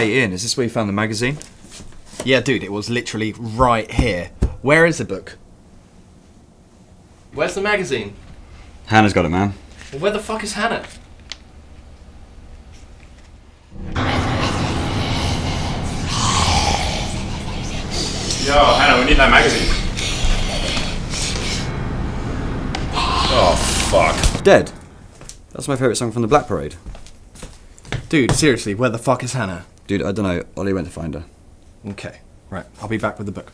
Hey Ian, is this where you found the magazine? Yeah, dude, it was literally right here. Where is the book? Where's the magazine? Hannah's got it, man. Well, where the fuck is Hannah? Yo, Hannah, we need that magazine. Oh, fuck. Dead. That's my favourite song from the Black Parade. Dude, seriously, where the fuck is Hannah? Dude, I don't know. Ollie went to find her. Okay, right, I'll be back with the book.